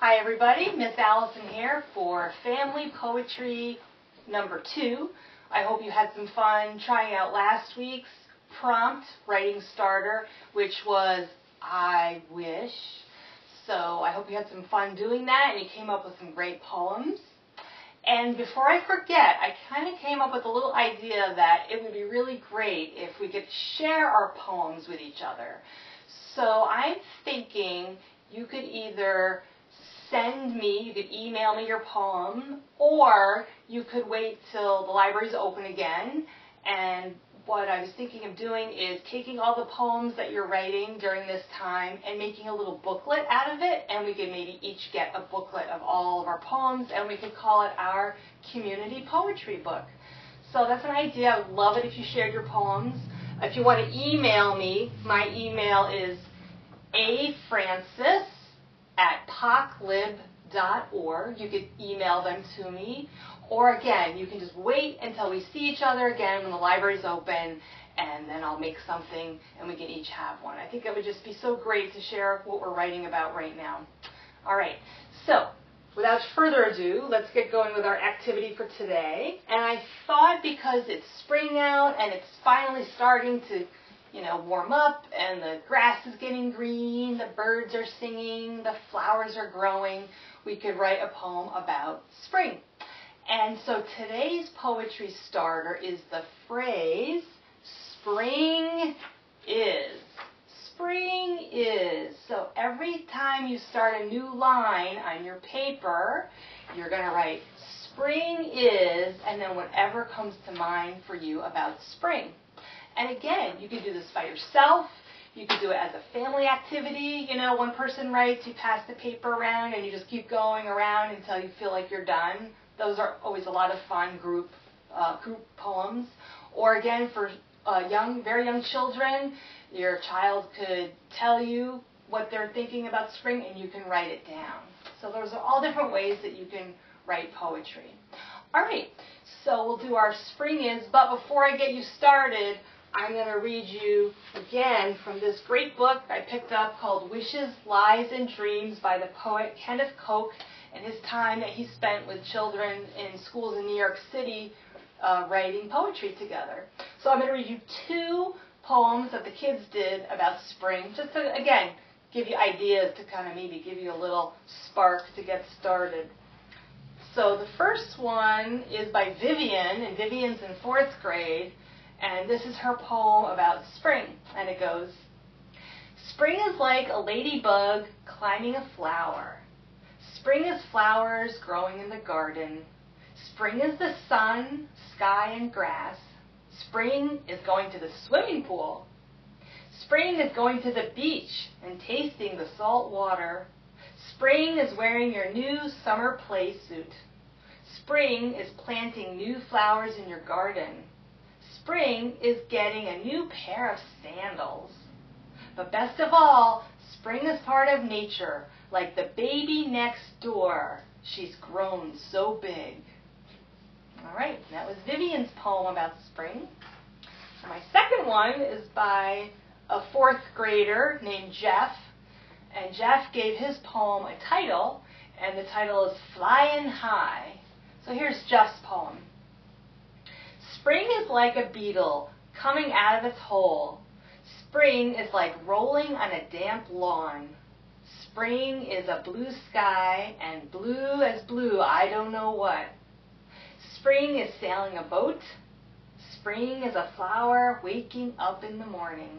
Hi everybody, Miss Alison here for Family Poetry number two. I hope you had some fun trying out last week's prompt writing starter, which was I wish. So I hope you had some fun doing that and you came up with some great poems. And before I forget, I kind of came up with a little idea that it would be really great if we could share our poems with each other. So I'm thinking you could either send me, you could email me your poem, or you could wait till the library's open again. And what I was thinking of doing is taking all the poems that you're writing during this time and making a little booklet out of it. And we could maybe each get a booklet of all of our poems, and we could call it our community poetry book. So that's an idea. I would love it if you shared your poems. If you want to email me, my email is afrancis at poklib.org. You could email them to me. Or again, you can just wait until we see each other again when the library's open, and then I'll make something and we can each have one. I think it would just be so great to share what we're writing about right now. All right, so without further ado, let's get going with our activity for today. And I thought because it's spring out and it's finally starting to you know, warm up and the grass is getting green, the birds are singing, the flowers are growing, we could write a poem about spring. And so today's poetry starter is the phrase, spring is. Spring is. So every time you start a new line on your paper, you're going to write spring is, and then whatever comes to mind for you about spring. And again, you can do this by yourself. You can do it as a family activity. You know, one person writes, you pass the paper around, and you just keep going around until you feel like you're done. Those are always a lot of fun group uh, group poems. Or again, for uh, young, very young children, your child could tell you what they're thinking about spring, and you can write it down. So those are all different ways that you can write poetry. All right, so we'll do our spring is, but before I get you started, I'm going to read you again from this great book I picked up called Wishes, Lies, and Dreams by the poet Kenneth Koch and his time that he spent with children in schools in New York City uh, writing poetry together. So I'm going to read you two poems that the kids did about spring, just to, again, give you ideas to kind of maybe give you a little spark to get started. So the first one is by Vivian, and Vivian's in fourth grade. And this is her poem about spring. And it goes Spring is like a ladybug climbing a flower. Spring is flowers growing in the garden. Spring is the sun, sky, and grass. Spring is going to the swimming pool. Spring is going to the beach and tasting the salt water. Spring is wearing your new summer play suit. Spring is planting new flowers in your garden. Spring is getting a new pair of sandals. But best of all, spring is part of nature, like the baby next door. She's grown so big. All right, that was Vivian's poem about spring. My second one is by a fourth grader named Jeff. And Jeff gave his poem a title, and the title is Flying High. So here's Jeff's poem. Spring is like a beetle coming out of its hole. Spring is like rolling on a damp lawn. Spring is a blue sky, and blue as blue, I don't know what. Spring is sailing a boat. Spring is a flower waking up in the morning.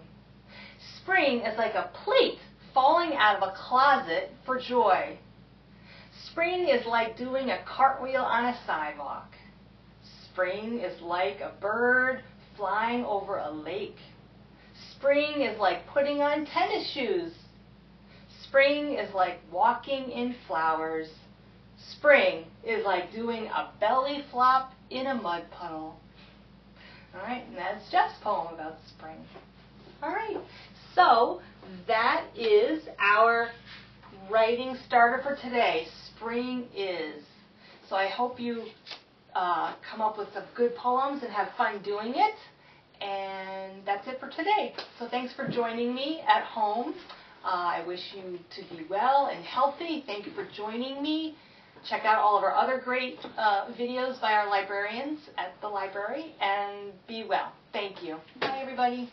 Spring is like a plate falling out of a closet for joy. Spring is like doing a cartwheel on a sidewalk. Spring is like a bird flying over a lake. Spring is like putting on tennis shoes. Spring is like walking in flowers. Spring is like doing a belly flop in a mud puddle. All right, and that's Jeff's poem about spring. All right, so that is our writing starter for today. Spring is. So I hope you uh, come up with some good poems and have fun doing it. And that's it for today. So thanks for joining me at home Uh, I wish you to be well and healthy. Thank you for joining me. Check out all of our other great uh, videos by our librarians at the library and be well. Thank you. Bye, everybody.